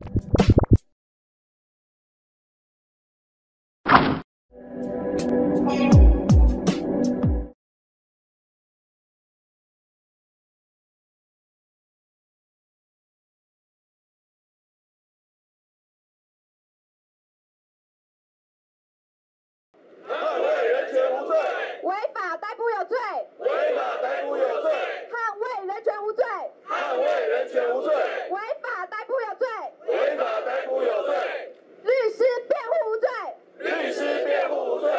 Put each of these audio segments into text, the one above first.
捍卫人权无罪，违法逮捕有罪，违法逮捕有罪，捍卫人权无罪，捍卫人权无罪，违法逮捕有罪，违法逮捕有罪，律师辩护无罪，律师辩护无罪，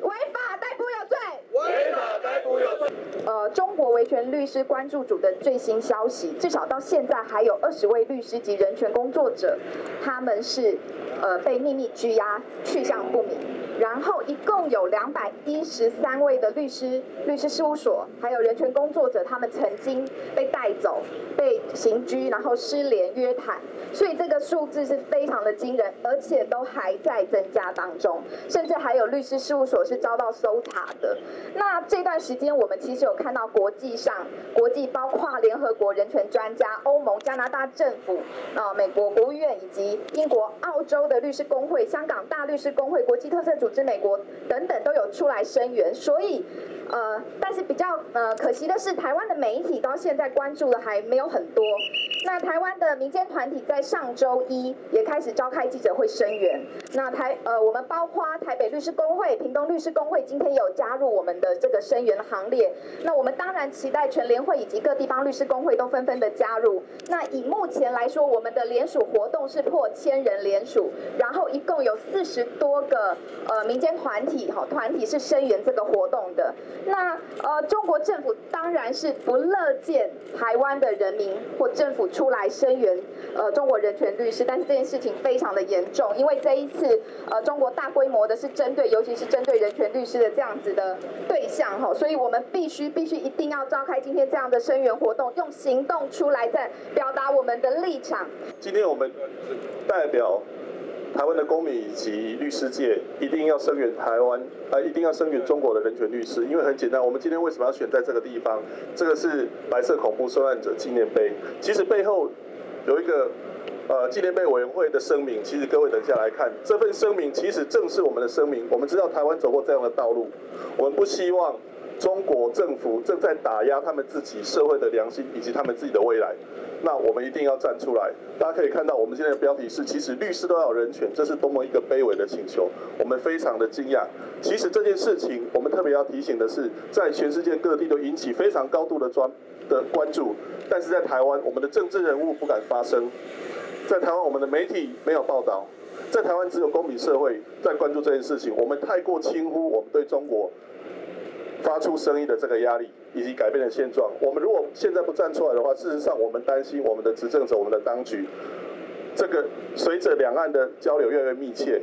违法逮捕有罪。违法逮捕有罪。呃，中国维权律师关注组的最新消息，至少到现在还有二十位律师及人权工作者，他们是呃被秘密拘押，去向不明。然后一共有两百一十三位的律师、律师事务所，还有人权工作者，他们曾经被带走、被刑拘，然后失联约谈，所以这个数字是非常的惊人，而且都还在增加当中，甚至还有律师事务所是遭到搜查的。那这段时间，我们其实有看到国际上，国际包括联合国人权专家、欧盟、加拿大政府、啊、美国国务院以及英国、澳洲的律师工会、香港大律师工会、国际特色组织美国等等都有出来声援，所以。呃，但是比较呃可惜的是，台湾的媒体到现在关注的还没有很多。那台湾的民间团体在上周一也开始召开记者会声援。那台呃，我们包括台北律师工会、屏东律师工会，今天有加入我们的这个声援行列。那我们当然期待全联会以及各地方律师工会都纷纷的加入。那以目前来说，我们的联署活动是破千人联署，然后一共有四十多个呃民间团体哈团体是声援这个活动的。那呃，中国政府当然是不乐见台湾的人民或政府出来声援呃中国人权律师，但是这件事情非常的严重，因为这一次呃中国大规模的是针对，尤其是针对人权律师的这样子的对象哈，所以我们必须必须一定要召开今天这样的声援活动，用行动出来在表达我们的立场。今天我们代表台湾的公民以及律师界，一定要声援台湾，呃，一定要声援中国的人权律师，因为很简单，我们今天为什么要选在这个地方？这个是白色恐怖受难者纪念碑，其实背后有一个呃纪念碑委员会的声明，其实各位等一下来看，这份声明其实正是我们的声明。我们知道台湾走过这样的道路，我们不希望中国政府正在打压他们自己社会的良心以及他们自己的未来。那我们一定要站出来。大家可以看到，我们现在的标题是：其实律师都要人权，这是多么一个卑微的请求。我们非常的惊讶。其实这件事情，我们特别要提醒的是，在全世界各地都引起非常高度的专的关注，但是在台湾，我们的政治人物不敢发声，在台湾，我们的媒体没有报道，在台湾只有公民社会在关注这件事情。我们太过轻忽我们对中国发出声音的这个压力。以及改变的现状，我们如果现在不站出来的话，事实上我们担心我们的执政者、我们的当局，这个随着两岸的交流越来越密切，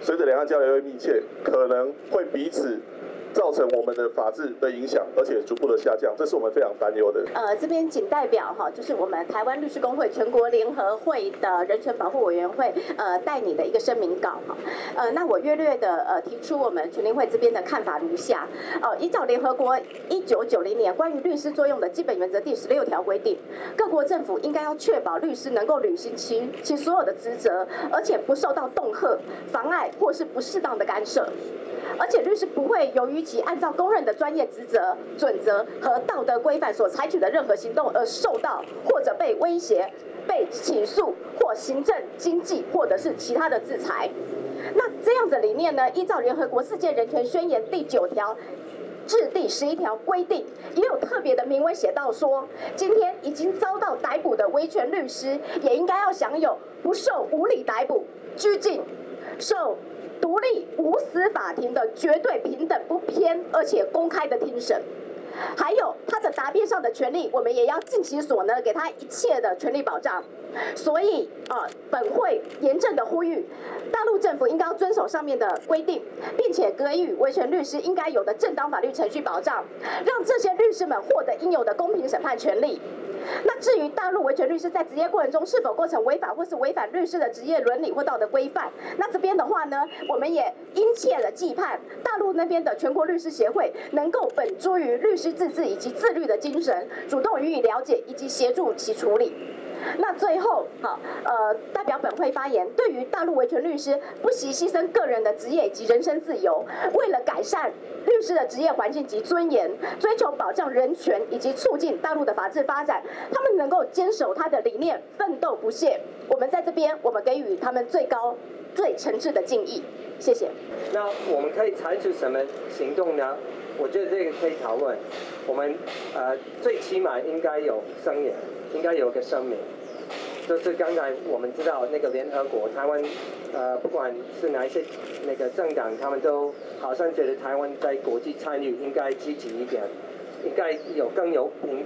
随着两岸交流越来越密切，可能会彼此。造成我们的法治的影响，而且逐步的下降，这是我们非常担忧的。呃，这边仅代表哈，就是我们台湾律师工会全国联合会的人权保护委员会呃代你的一个声明稿哈。呃，那我约略的呃提出我们全联会这边的看法如下。呃，依照联合国一九九零年关于律师作用的基本原则第十六条规定，各国政府应该要确保律师能够履行其其所有的职责，而且不受到恫吓、妨碍或是不适当的干涉。而且律师不会由于其按照公认的专业职责准则和道德规范所采取的任何行动而受到或者被威胁、被起诉或行政、经济或者是其他的制裁。那这样的理念呢，依照联合国世界人权宣言第九条至第十一条规定，也有特别的明文写到说，今天已经遭到逮捕的维权律师，也应该要享有不受无理逮捕、拘禁、受。独立无私法庭的绝对平等不偏，而且公开的听审，还有他的答辩上的权利，我们也要尽其所能给他一切的权利保障。所以啊，本会严正的呼吁，大陆政府应该遵守上面的规定，并且给予维权律师应该有的正当法律程序保障，让这些律师们获得应有的公平审判权利。那至于大陆维权律师在执业过程中是否构成违法或是违反律师的职业伦理或道德规范，那这边的话呢，我们也殷切的期盼大陆那边的全国律师协会能够本着于律师自治以及自律的精神，主动予以了解以及协助其处理。那最后，好，呃，代表本会发言，对于大陆维权律师不惜牺牲个人的职业以及人身自由，为了改善律师的职业环境及尊严，追求保障人权以及促进大陆的法治发展，他们能够坚守他的理念，奋斗不懈。我们在这边，我们给予他们最高、最诚挚的敬意。谢谢。那我们可以采取什么行动呢？我觉得这个可以讨论。我们呃，最起码应该有声明，应该有个声明。就是刚才我们知道那个联合国，台湾呃，不管是哪一些那个政党，他们都好像觉得台湾在国际参与应该积极一点，应该有更有平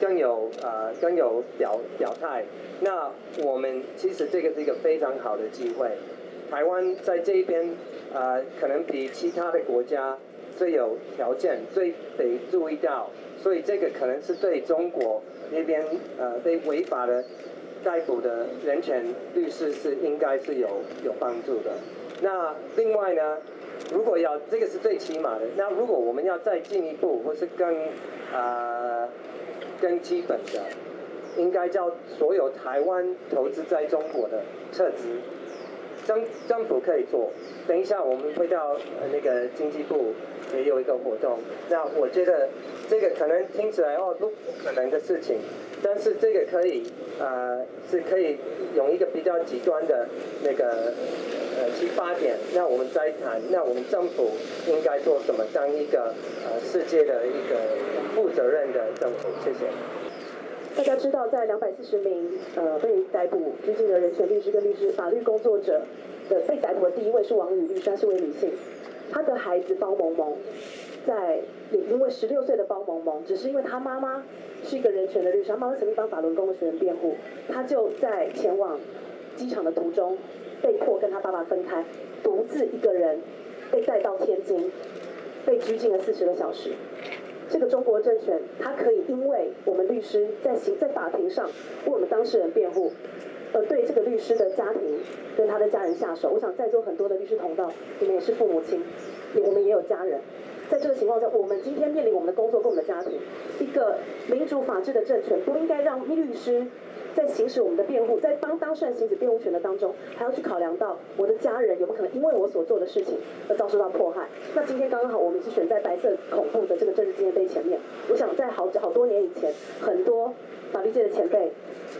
更有呃更有表表态。那我们其实这个是一个非常好的机会。台湾在这一边呃，可能比其他的国家最有条件，最得注意到，所以这个可能是对中国那边呃被违法的。逮捕的人权律师是应该是有有帮助的。那另外呢，如果要这个是最起码的，那如果我们要再进一步，或是更啊更基本的，应该叫所有台湾投资在中国的撤资，政政府可以做。等一下我们会到那个经济部也有一个活动。那我觉得这个可能听起来哦不可能的事情。但是这个可以，呃，是可以用一个比较极端的那个呃出发点，那我们再谈，那我们政府应该做什么？当一个呃世界的一个负责任的政府。谢谢。大家知道，在两百四十名呃被逮捕拘禁的人权律师跟律师法律工作者的被逮捕的第一位是王宇律师，她是位女性，她的孩子包萌萌。在也因为十六岁的包萌萌，只是因为他妈妈是一个人权的律师，他妈妈曾经帮法轮功的学员辩护，他就在前往机场的途中被迫跟他爸爸分开，独自一个人被带到天津，被拘禁了四十个小时。这个中国政权，它可以因为我们律师在行在法庭上为我们当事人辩护，而对这个律师的家庭跟他的家人下手。我想在座很多的律师同道，你们也是父母亲，我们也有家人。在这个情况下，我们今天面临我们的工作跟我们的家庭，一个民主法治的政权不应该让律师在行使我们的辩护，在帮当事人行使辩护权的当中，还要去考量到我的家人有没有可能因为我所做的事情而遭受到迫害。那今天刚刚好，我们是选在白色恐怖的这个政治纪念碑前面。我想在好好多年以前，很多法律界的前辈。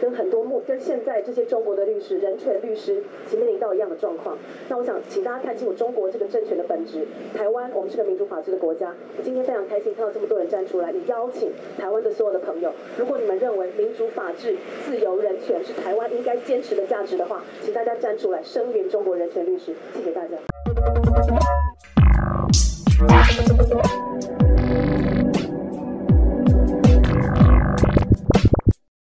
跟很多目跟现在这些中国的律师、人权律师，其面临到一样的状况。那我想请大家看清楚中国这个政权的本质。台湾，我们是个民主法治的国家。今天非常开心看到这么多人站出来，也邀请台湾的所有的朋友，如果你们认为民主法治、自由人权是台湾应该坚持的价值的话，请大家站出来声援中国人权律师。谢谢大家。